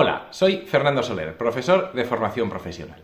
Hola, soy Fernando Soler, profesor de formación profesional.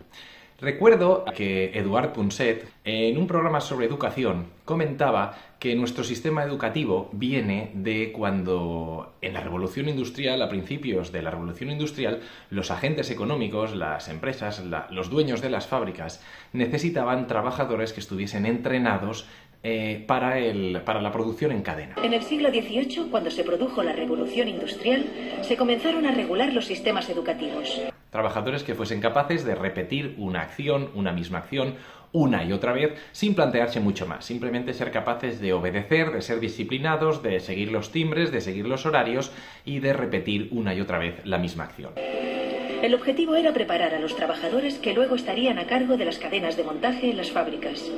Recuerdo que Eduard Punset, en un programa sobre educación, comentaba que nuestro sistema educativo viene de cuando en la revolución industrial, a principios de la revolución industrial, los agentes económicos, las empresas, los dueños de las fábricas, necesitaban trabajadores que estuviesen entrenados eh, para, el, para la producción en cadena. En el siglo XVIII, cuando se produjo la revolución industrial, se comenzaron a regular los sistemas educativos. Trabajadores que fuesen capaces de repetir una acción, una misma acción, una y otra vez, sin plantearse mucho más. Simplemente ser capaces de obedecer, de ser disciplinados, de seguir los timbres, de seguir los horarios y de repetir una y otra vez la misma acción. El objetivo era preparar a los trabajadores que luego estarían a cargo de las cadenas de montaje en las fábricas.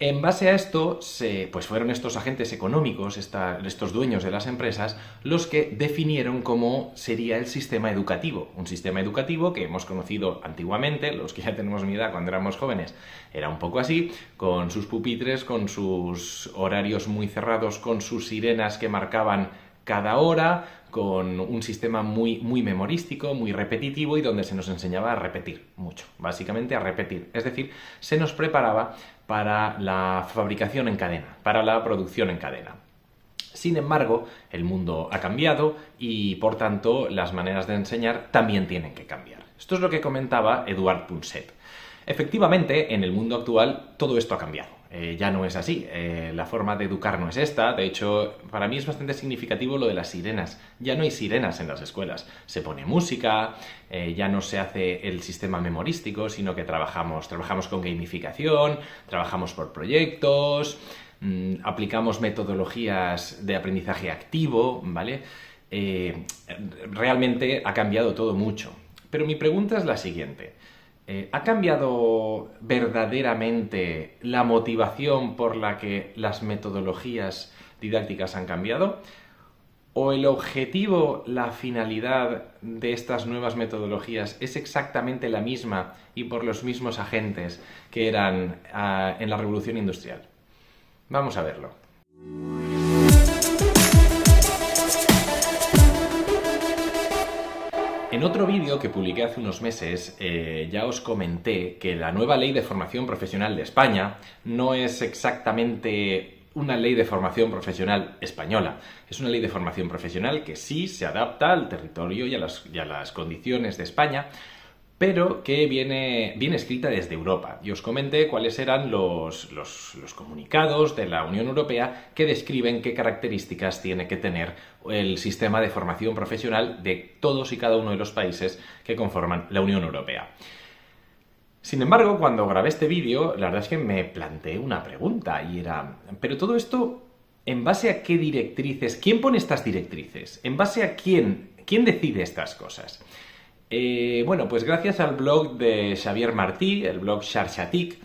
En base a esto, pues fueron estos agentes económicos, estos dueños de las empresas, los que definieron cómo sería el sistema educativo. Un sistema educativo que hemos conocido antiguamente, los que ya tenemos mi edad cuando éramos jóvenes, era un poco así, con sus pupitres, con sus horarios muy cerrados, con sus sirenas que marcaban cada hora, con un sistema muy, muy memorístico, muy repetitivo y donde se nos enseñaba a repetir mucho, básicamente a repetir. Es decir, se nos preparaba para la fabricación en cadena, para la producción en cadena. Sin embargo, el mundo ha cambiado y, por tanto, las maneras de enseñar también tienen que cambiar. Esto es lo que comentaba Eduard Punset. Efectivamente, en el mundo actual todo esto ha cambiado. Eh, ya no es así. Eh, la forma de educar no es esta. De hecho, para mí es bastante significativo lo de las sirenas. Ya no hay sirenas en las escuelas. Se pone música, eh, ya no se hace el sistema memorístico, sino que trabajamos, trabajamos con gamificación, trabajamos por proyectos, mm, aplicamos metodologías de aprendizaje activo, ¿vale? realmente ha cambiado todo mucho. Pero mi pregunta es la siguiente. Eh, ¿Ha cambiado verdaderamente la motivación por la que las metodologías didácticas han cambiado? ¿O el objetivo, la finalidad de estas nuevas metodologías es exactamente la misma y por los mismos agentes que eran ah, en la revolución industrial? Vamos a verlo. En otro vídeo que publiqué hace unos meses eh, ya os comenté que la nueva ley de formación profesional de España no es exactamente una ley de formación profesional española. Es una ley de formación profesional que sí se adapta al territorio y a las, y a las condiciones de España, pero que viene, escrita desde Europa. Y os comenté cuáles eran los, comunicados de la Unión Europea que describen qué características tiene que tener el sistema de formación profesional de todos y cada uno de los países que conforman la Unión Europea. Sin embargo, cuando grabé este vídeo, la verdad es que me planteé una pregunta y era, pero todo esto, ¿en base a qué directrices? ¿Quién pone estas directrices? ¿En base a quién? ¿Quién decide estas cosas? Eh, bueno, pues gracias al blog de Xavier Martí, el blog Charchatic,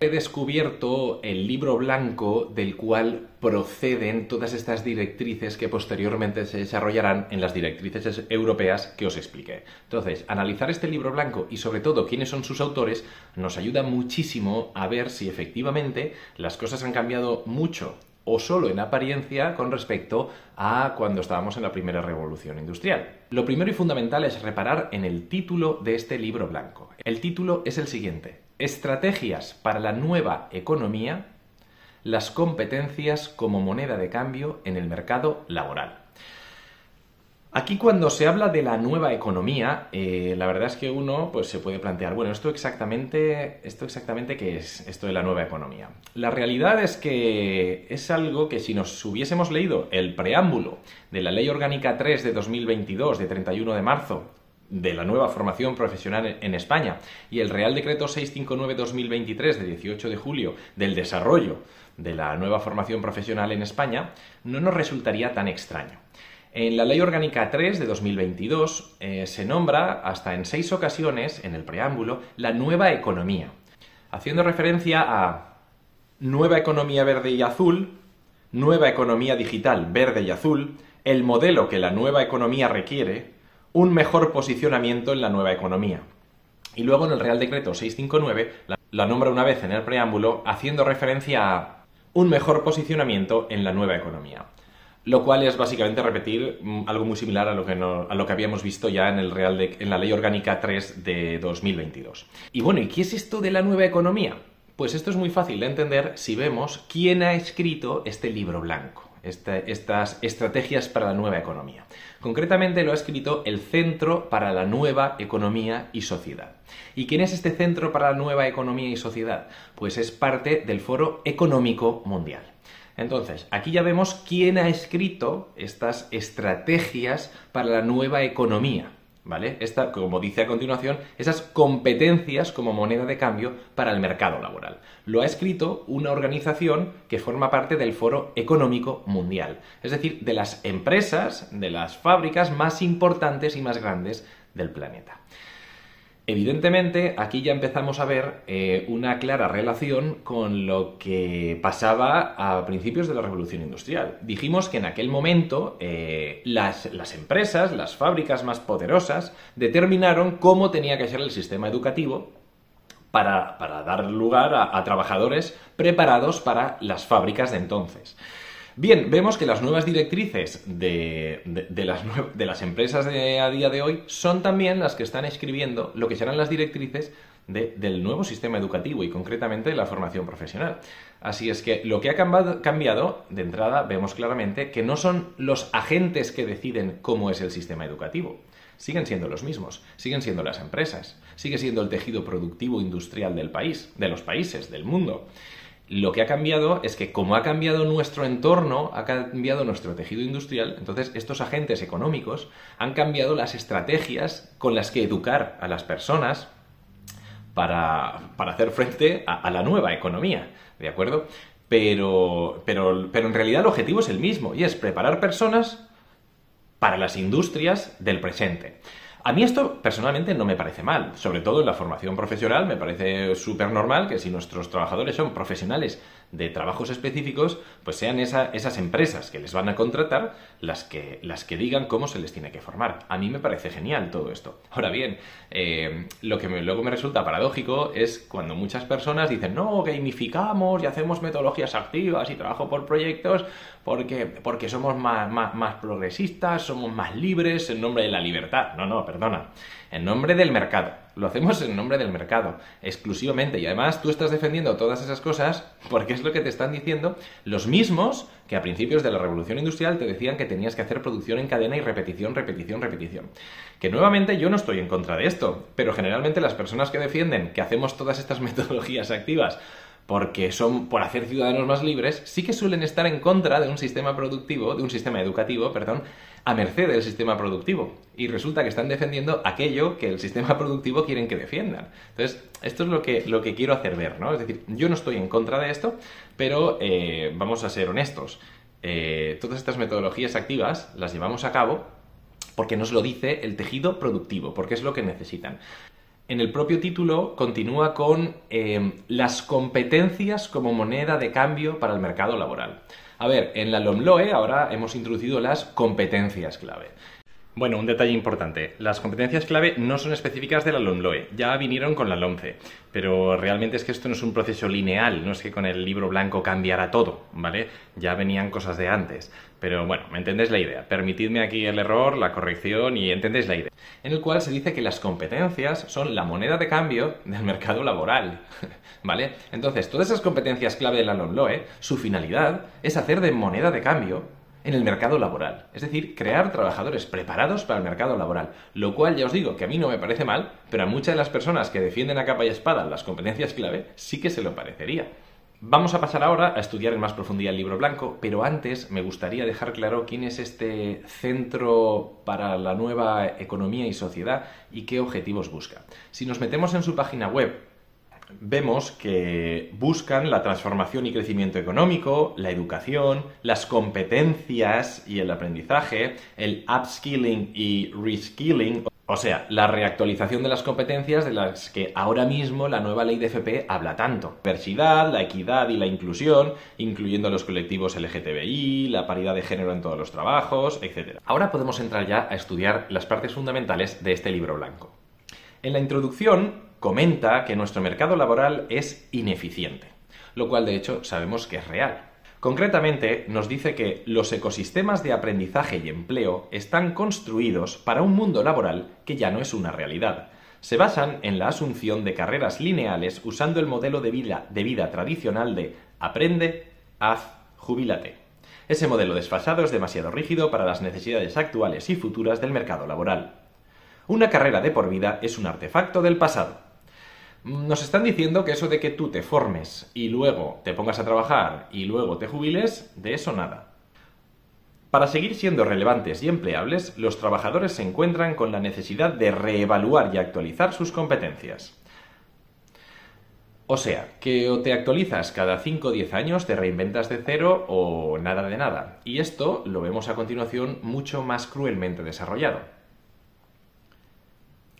he descubierto el libro blanco del cual proceden todas estas directrices que posteriormente se desarrollarán en las directrices europeas que os expliqué. Entonces, analizar este libro blanco y sobre todo quiénes son sus autores nos ayuda muchísimo a ver si efectivamente las cosas han cambiado mucho o solo en apariencia con respecto a cuando estábamos en la primera revolución industrial. Lo primero y fundamental es reparar en el título de este libro blanco. El título es el siguiente, Estrategias para la nueva economía, las competencias como moneda de cambio en el mercado laboral. Aquí cuando se habla de la nueva economía, eh, la verdad es que uno pues, se puede plantear, bueno, ¿esto exactamente, ¿esto exactamente qué es esto de la nueva economía? La realidad es que es algo que si nos hubiésemos leído el preámbulo de la Ley Orgánica 3 de 2022, de 31 de marzo, de la nueva formación profesional en España y el Real Decreto 659-2023 de 18 de julio del desarrollo de la nueva formación profesional en España, no nos resultaría tan extraño. En la Ley Orgánica 3 de 2022 eh, se nombra hasta en seis ocasiones, en el preámbulo, la nueva economía, haciendo referencia a nueva economía verde y azul, nueva economía digital verde y azul, el modelo que la nueva economía requiere, un mejor posicionamiento en la nueva economía. Y luego en el Real Decreto 659 la nombra una vez en el preámbulo haciendo referencia a un mejor posicionamiento en la nueva economía. Lo cual es básicamente repetir mm, algo muy similar a lo que, habíamos visto ya en, el Real en la Ley Orgánica 3 de 2022. Y bueno, ¿y qué es esto de la nueva economía? Pues esto es muy fácil de entender si vemos quién ha escrito este libro blanco, estas estrategias para la nueva economía. Concretamente lo ha escrito el Centro para la Nueva Economía y Sociedad. ¿Y quién es este Centro para la Nueva Economía y Sociedad? Pues es parte del Foro Económico Mundial. Entonces, aquí ya vemos quién ha escrito estas estrategias para la nueva economía. ¿Vale? Esta, como dice a continuación, esas competencias como moneda de cambio para el mercado laboral. Lo ha escrito una organización que forma parte del Foro Económico Mundial, es decir, de las empresas, de las fábricas más importantes y más grandes del planeta. Evidentemente, aquí ya empezamos a ver eh, una clara relación con lo que pasaba a principios de la Revolución Industrial. Dijimos que en aquel momento eh, las, empresas, las fábricas más poderosas, determinaron cómo tenía que ser el sistema educativo para, dar lugar a trabajadores preparados para las fábricas de entonces. Bien, vemos que las nuevas directrices de, las, empresas a día de hoy son también las que están escribiendo lo que serán las directrices del nuevo sistema educativo y concretamente de la formación profesional. Así es que lo que ha cambiado, de entrada, vemos claramente que no son los agentes que deciden cómo es el sistema educativo. Siguen siendo los mismos, siguen siendo las empresas, sigue siendo el tejido productivo industrial del país, de los países, del mundo. Lo que ha cambiado es que como ha cambiado nuestro entorno, ha cambiado nuestro tejido industrial, entonces estos agentes económicos han cambiado las estrategias con las que educar a las personas para, hacer frente a, la nueva economía, ¿de acuerdo? Pero, pero, pero en realidad el objetivo es el mismo y es preparar personas para las industrias del presente. A mí esto personalmente no me parece mal, sobre todo en la formación profesional me parece súper normal que si nuestros trabajadores son profesionales de trabajos específicos, pues sean esas empresas que les van a contratar las que, las que digan cómo se les tiene que formar. A mí me parece genial todo esto. Ahora bien, eh, lo que luego me resulta paradójico es cuando muchas personas dicen, no, gamificamos y hacemos metodologías activas y trabajo por proyectos porque, porque somos más, más, más progresistas, somos más libres en nombre de la libertad. No, no, perdona. En nombre del mercado. Lo hacemos en nombre del mercado, exclusivamente. Y además tú estás defendiendo todas esas cosas porque es lo que te están diciendo los mismos que a principios de la revolución industrial te decían que tenías que hacer producción en cadena y repetición, repetición, repetición. Que nuevamente yo no estoy en contra de esto, pero generalmente las personas que defienden que hacemos todas estas metodologías activas porque son por hacer ciudadanos más libres, sí que suelen estar en contra de un sistema productivo, de un sistema educativo, perdón, a merced del sistema productivo. Y resulta que están defendiendo aquello que el sistema productivo quieren que defiendan. Entonces, esto es lo que, lo que quiero hacer ver, ¿no? Es decir, yo no estoy en contra de esto, pero eh, vamos a ser honestos. Eh, todas estas metodologías activas las llevamos a cabo porque nos lo dice el tejido productivo, porque es lo que necesitan en el propio título continúa con em, las competencias como moneda de cambio para el mercado laboral. A ver, en la LOMLOE ahora hemos introducido las competencias clave. Bueno, un detalle importante. Las competencias clave no son específicas de la LOMLOE, ya vinieron con la LOMCE, pero realmente es que esto no es un proceso lineal, no es que con el libro blanco cambiara todo, ¿vale? Ya venían cosas de antes. Pero bueno, me entendéis la idea. Permitidme aquí el error, la corrección y entendéis la idea. En el cual se dice que las competencias son la moneda de cambio del mercado laboral. ¿Vale? Entonces, todas esas competencias clave de la LOMLOE, su finalidad es hacer de moneda de cambio en el mercado laboral. Es decir, crear trabajadores preparados para el mercado laboral. Lo cual ya os digo que a mí no me parece mal, pero a muchas de las personas que defienden a capa y espada las competencias clave sí que se lo parecería. Vamos a pasar ahora a estudiar en más profundidad el libro blanco, pero antes me gustaría dejar claro quién es este Centro para la Nueva Economía y Sociedad y qué objetivos busca. Si nos metemos en su página web, vemos que buscan la transformación y crecimiento económico, la educación, las competencias y el aprendizaje, el upskilling y reskilling, o sea, la reactualización de las competencias de las que ahora mismo la nueva ley de FP habla tanto. La diversidad, la equidad y la inclusión, incluyendo los colectivos LGTBI, la paridad de género en todos los trabajos, etc. Ahora podemos entrar ya a estudiar las partes fundamentales de este libro blanco. En la introducción comenta que nuestro mercado laboral es ineficiente, lo cual de hecho sabemos que es real. Concretamente, nos dice que los ecosistemas de aprendizaje y empleo están construidos para un mundo laboral que ya no es una realidad. Se basan en la asunción de carreras lineales usando el modelo de vida, de vida tradicional de aprende, haz, jubílate. Ese modelo desfasado es demasiado rígido para las necesidades actuales y futuras del mercado laboral. Una carrera de por vida es un artefacto del pasado. Nos están diciendo que eso de que tú te formes y luego te pongas a trabajar y luego te jubiles, de eso nada. Para seguir siendo relevantes y empleables, los trabajadores se encuentran con la necesidad de reevaluar y actualizar sus competencias. O sea, que o te actualizas cada 5 o 10 años, te reinventas de cero o nada de nada. Y esto lo vemos a continuación mucho más cruelmente desarrollado.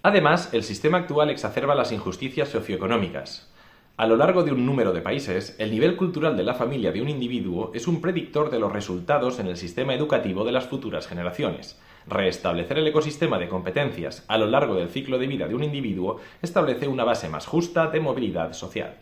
Además, el sistema actual exacerba las injusticias socioeconómicas. A lo largo de un número de países, el nivel cultural de la familia de un individuo es un predictor de los resultados en el sistema educativo de las futuras generaciones. Restablecer el ecosistema de competencias a lo largo del ciclo de vida de un individuo establece una base más justa de movilidad social.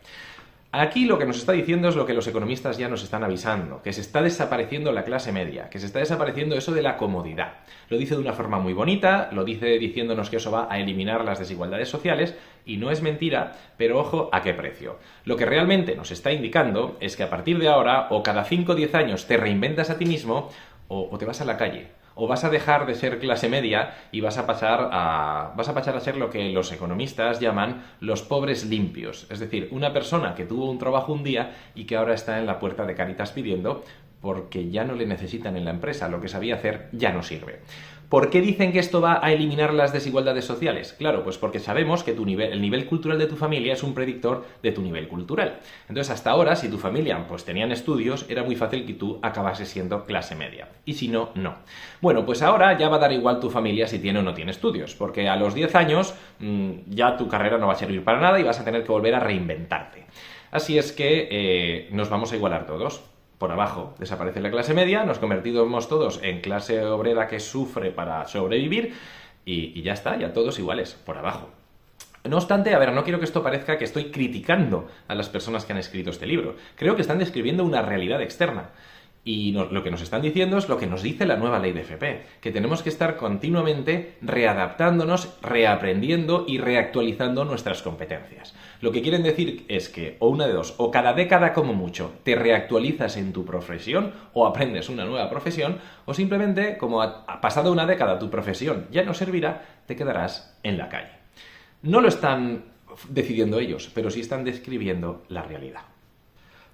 Aquí lo que nos está diciendo es lo que los economistas ya nos están avisando, que se está desapareciendo la clase media, que se está desapareciendo eso de la comodidad. Lo dice de una forma muy bonita, lo dice diciéndonos que eso va a eliminar las desigualdades sociales, y no es mentira, pero ojo a qué precio. Lo que realmente nos está indicando es que a partir de ahora, o cada 5 o 10 años te reinventas a ti mismo, o, o te vas a la calle, o vas a dejar de ser clase media y vas a pasar a vas a pasar a ser lo que los economistas llaman los pobres limpios, es decir, una persona que tuvo un trabajo un día y que ahora está en la puerta de Caritas pidiendo porque ya no le necesitan en la empresa, lo que sabía hacer ya no sirve. ¿Por qué dicen que esto va a eliminar las desigualdades sociales? Claro, pues porque sabemos que el nivel cultural de tu familia es un predictor de tu nivel cultural. Entonces, hasta ahora, si tu familia pues tenían estudios, era muy fácil que tú acabases siendo clase media. Y si no, no. Bueno, pues ahora ya va a dar igual tu familia si tiene o no tiene estudios, porque a los 10 años mmm, ya tu carrera no va a servir para nada y vas a tener que volver a reinventarte. Así es que eh, nos vamos a igualar todos por abajo desaparece la clase media, nos convertimos todos en clase obrera que sufre para sobrevivir y, y, ya está, ya todos iguales, por abajo. No obstante, a ver, no quiero que esto parezca que estoy criticando a las personas que han escrito este libro. Creo que están describiendo una realidad externa. Y lo que nos están diciendo es lo que nos dice la nueva ley de FP, que tenemos que estar continuamente readaptándonos, reaprendiendo y reactualizando nuestras competencias. Lo que quieren decir es que, o una de dos, o cada década como mucho te reactualizas en tu profesión o aprendes una nueva profesión, o simplemente, como ha pasado una década tu profesión ya no servirá, te quedarás en la calle. No lo están decidiendo ellos, pero sí están describiendo la realidad.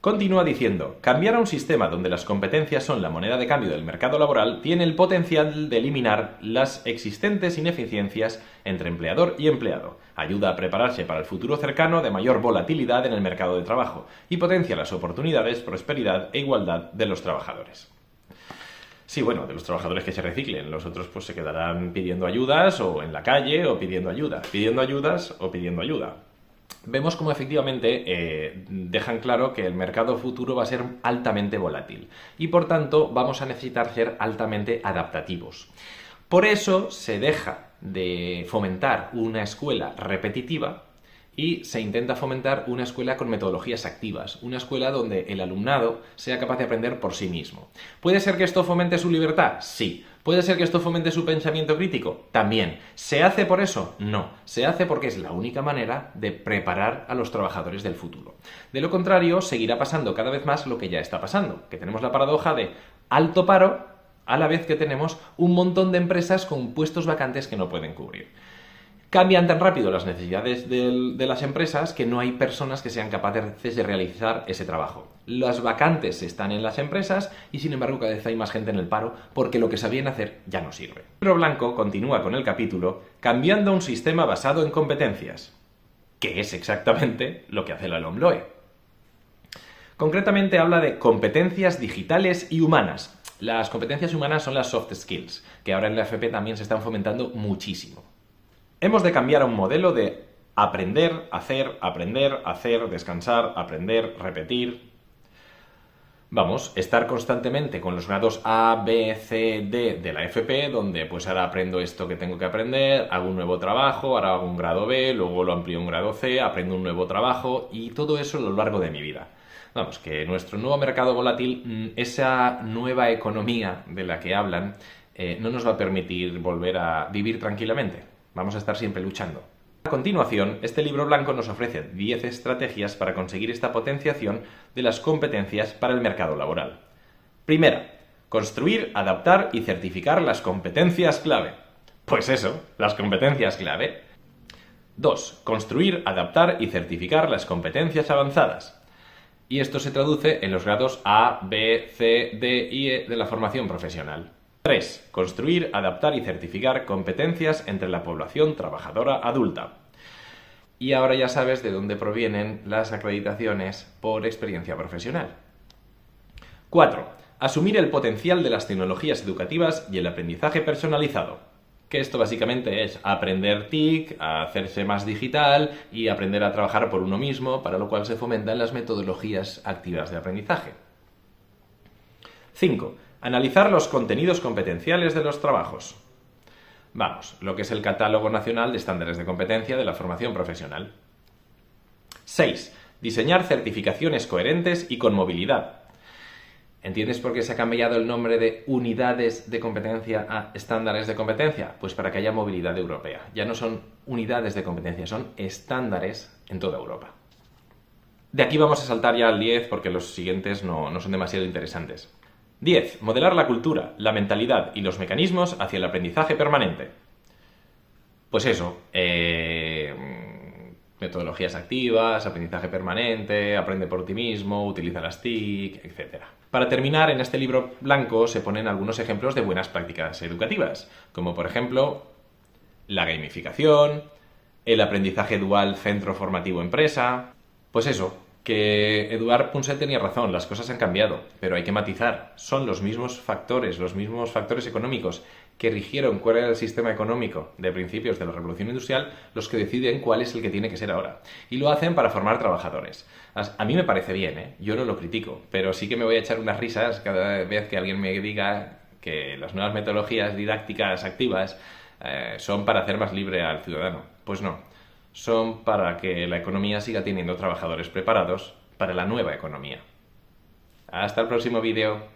Continúa diciendo, cambiar a un sistema donde las competencias son la moneda de cambio del mercado laboral tiene el potencial de eliminar las existentes ineficiencias entre empleador y empleado, ayuda a prepararse para el futuro cercano de mayor volatilidad en el mercado de trabajo y potencia las oportunidades, prosperidad e igualdad de los trabajadores. Sí, bueno, de los trabajadores que se reciclen, los otros pues se quedarán pidiendo ayudas o en la calle o pidiendo ayuda, pidiendo ayudas o pidiendo ayuda vemos como efectivamente eh, dejan claro que el mercado futuro va a ser altamente volátil y por tanto vamos a necesitar ser altamente adaptativos. Por eso se deja de fomentar una escuela repetitiva y se intenta fomentar una escuela con metodologías activas, una escuela donde el alumnado sea capaz de aprender por sí mismo. ¿Puede ser que esto fomente su libertad? Sí. ¿Puede ser que esto fomente su pensamiento crítico? También. ¿Se hace por eso? No. Se hace porque es la única manera de preparar a los trabajadores del futuro. De lo contrario, seguirá pasando cada vez más lo que ya está pasando, que tenemos la paradoja de alto paro a la vez que tenemos un montón de empresas con puestos vacantes que no pueden cubrir cambian tan rápido las necesidades de, las empresas que no hay personas que sean capaces de realizar ese trabajo. Las vacantes están en las empresas y sin embargo cada vez hay más gente en el paro porque lo que sabían hacer ya no sirve. Pero Blanco continúa con el capítulo cambiando un sistema basado en competencias, que es exactamente lo que hace la LOMLOE. Concretamente habla de competencias digitales y humanas. Las competencias humanas son las soft skills, que ahora en la FP también se están fomentando muchísimo. Hemos de cambiar a un modelo de aprender, hacer, aprender, hacer, descansar, aprender, repetir. Vamos, estar constantemente con los grados A, B, C, D de la FP, donde pues ahora aprendo esto que tengo que aprender, hago un nuevo trabajo, ahora hago un grado B, luego lo amplío un grado C, aprendo un nuevo trabajo y todo eso a lo largo de mi vida. Vamos, que nuestro nuevo mercado volátil, mm, esa nueva economía de la que hablan, eh, no nos va a permitir volver a vivir tranquilamente. Vamos a estar siempre luchando. A continuación, este libro blanco nos ofrece 10 estrategias para conseguir esta potenciación de las competencias para el mercado laboral. Primera, construir, adaptar y certificar las competencias clave. Pues eso, las competencias clave. 2. Construir, adaptar y certificar las competencias avanzadas. Y esto se traduce en los grados A, B, C, D y E de la formación profesional. 3. Construir, adaptar y certificar competencias entre la población trabajadora adulta. Y ahora ya sabes de dónde provienen las acreditaciones por experiencia profesional. 4. Asumir el potencial de las tecnologías educativas y el aprendizaje personalizado que esto básicamente es aprender TIC, hacerse más digital y aprender a trabajar por uno mismo, para lo cual se fomentan las metodologías activas de aprendizaje. 5. Analizar los contenidos competenciales de los trabajos. Vamos, lo que es el Catálogo Nacional de Estándares de Competencia de la Formación Profesional. 6. Diseñar certificaciones coherentes y con movilidad, ¿Entiendes por qué se ha cambiado el nombre de unidades de competencia a estándares de competencia? Pues para que haya movilidad europea. Ya no son unidades de competencia, son estándares en toda Europa. De aquí vamos a saltar ya al 10 porque los siguientes no, no son demasiado interesantes. 10. Modelar la cultura, la mentalidad y los mecanismos hacia el aprendizaje permanente. Pues eso, eh, metodologías activas, aprendizaje permanente, aprende por ti mismo, utiliza las TIC, etc. Para terminar, en este libro blanco se ponen algunos ejemplos de buenas prácticas educativas, como por ejemplo la gamificación, el aprendizaje dual centro formativo empresa. Pues eso, que Eduard Punset tenía razón, las cosas han cambiado, pero hay que matizar. Son los mismos factores, los mismos factores económicos que rigieron cuál era el sistema económico de principios de la revolución industrial los que deciden cuál es el que tiene que ser ahora. Y lo hacen para formar trabajadores. A mí me parece bien, ¿eh? yo no lo critico, pero sí que me voy a echar unas risas cada vez que alguien me diga que las nuevas metodologías didácticas activas eh, son para hacer más libre al ciudadano. Pues no, son para que la economía siga teniendo trabajadores preparados para la nueva economía. Hasta el próximo vídeo.